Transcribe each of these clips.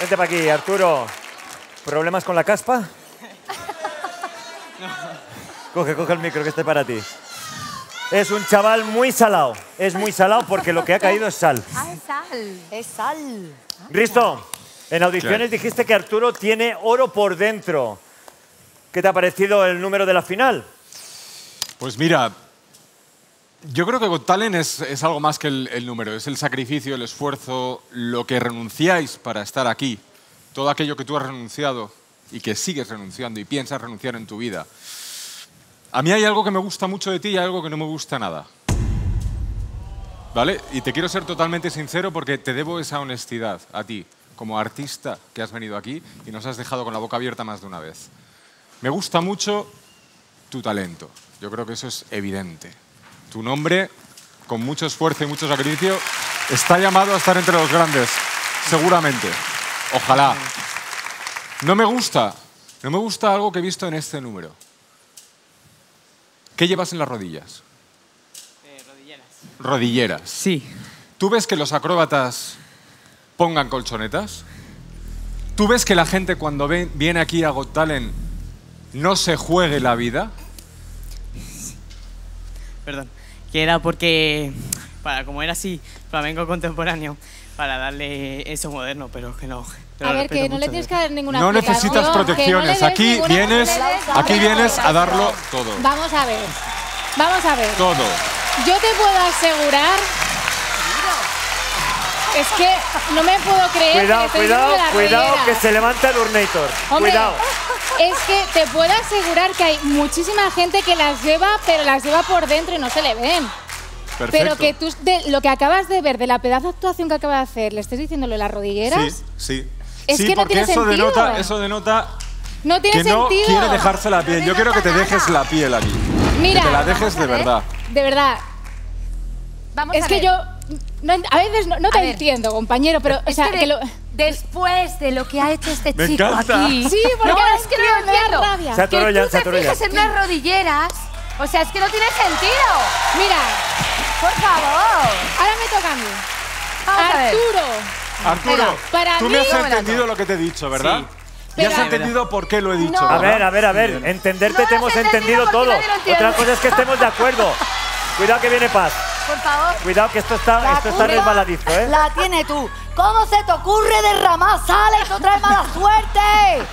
Vente para aquí, Arturo. ¿Problemas con la caspa? Coge, coge el micro que esté para ti. Es un chaval muy salado. Es muy salado porque lo que ha caído es sal. Ah, es sal. Es sal. Risto, en audiciones Claro. dijiste que Arturo tiene oro por dentro. ¿Qué te ha parecido el número de la final? Pues mira, yo creo que Got Talent es, es algo más que el, el número, es el sacrificio, el esfuerzo, lo que renunciáis para estar aquí, todo aquello que tú has renunciado y que sigues renunciando y piensas renunciar en tu vida. A mí hay algo que me gusta mucho de ti y algo que no me gusta nada. ¿Vale? Y te quiero ser totalmente sincero porque te debo esa honestidad a ti, como artista que has venido aquí y nos has dejado con la boca abierta más de una vez. Me gusta mucho tu talento. Yo creo que eso es evidente. Tu nombre, con mucho esfuerzo y mucho sacrificio, está llamado a estar entre los grandes, seguramente. Ojalá. No me gusta, no me gusta algo que he visto en este número. ¿Qué llevas en las rodillas? rodilleras. Rodilleras. Sí. ¿Tú ves que los acróbatas pongan colchonetas? ¿Tú ves que la gente cuando viene aquí a Got Talent no se juegue la vida? Perdón. Que era porque, para como era así, flamenco contemporáneo, para darle eso moderno, pero que no. pero A ver, que no le tienes que dar ninguna No necesitas no protecciones. Aquí vienes, aquí vienes a darlo todo. Vamos a ver. Vamos a ver. Todo. Yo te puedo asegurar. Es que no me puedo creer. Cuidado, que cuidado, cuidado, que se levanta el Urnator. Cuidado. Es que te puedo asegurar que hay muchísima gente que las lleva, pero las lleva por dentro y no se le ven. Perfecto. Pero que tú, de, lo que acabas de ver, de la pedazo de actuación que acaba de hacer, le estés diciéndolo de las rodilleras, Sí, sí. Es sí, que no tiene eso sentido. denota, eso denota no tiene que no sentido. quiere dejarse la piel. Yo quiero que te dejes la piel aquí. Mira, que te la dejes de ver. verdad. De verdad. Vamos es a que ver. yo no a veces no, no te A ver. entiendo, compañero, pero o Es sea, que de- que lo- después de lo que ha hecho este Me chico encanta. aquí. Sí, porque no, es que no lo entiendo. rabia. Se atoró que ya, tú se te ya. fijes en unas rodilleras. O sea, es que no tiene sentido. Mira, Por favor. ahora me toca a mí. Vamos a ver. Arturo, Arturo, Venga, para tú mí- me has entendido lo que te he dicho, ¿verdad? Sí. Y Pero- has entendido por qué lo he dicho. No. A ¿verdad? ver, a ver, a ver. Entenderte No te hemos has entendido entendido porque todo. nadie lo entiende. Otra cosa es que estemos de acuerdo. Cuidado que viene paz. Por favor. Cuidado que esto está, La esto está resbaladizo, ¿eh? La tiene tú. ¿Cómo se te ocurre derramar sal? Esto trae mala suerte.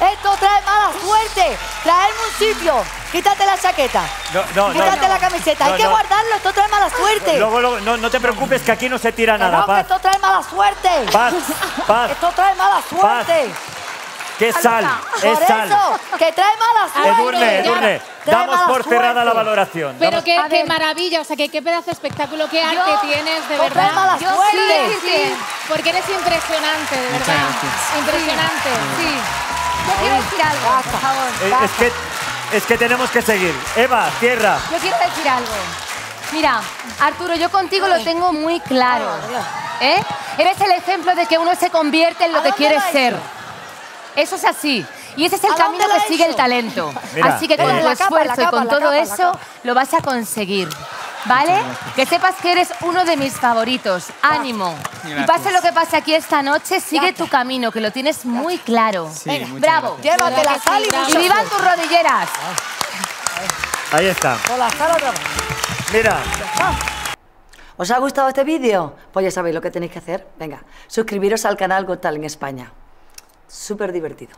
Esto trae mala suerte. Traerme un sitio. Quítate la chaqueta. No, no, no. Quítate la camiseta. Hay que guardarlo. Esto trae mala suerte. Luego, luego, no, no te preocupes que aquí no se tira Que nada, no, que esto trae mala suerte. Paz, paz. Esto trae mala suerte. ¿Qué sal? Por Es sal. eso, que trae mala suerte. Edurne, Edurne, damos por cerrada la valoración. pero qué, qué maravilla, o sea, que qué pedazo de espectáculo, qué arte Yo- tienes, de no verdad. mala Yo suerte. Sí, sí, porque eres impresionante, de Muchas verdad. gracias. Impresionante. Sí. Yo quiero decir algo, por favor. Eh, es, que, es que tenemos que seguir. Eva, tierra. Yo quiero decir algo. Mira, Arturo, yo contigo lo tengo muy claro. ¿eh? Eres el ejemplo de que uno se convierte en lo ¿A que quiere ser. Eso es así. Y ese es el ¿A dónde camino que sigue hecho? el talento. Mira, Así que con eh, tu capa, esfuerzo y con todo capa, eso lo vas a conseguir. ¿Vale? Que sepas que eres uno de mis favoritos. Ánimo. Y pase lo que pase aquí esta noche, sigue tu camino, que lo tienes muy claro. Sí, Venga, bravo. Llévate la sal y Y vivan tus rodilleras. Ahí está. Con la sal otra vez. Mira, ¿Os ha gustado este vídeo? Pues ya sabéis lo que tenéis que hacer. Venga, suscribiros al canal Got Talent España. Súper divertido.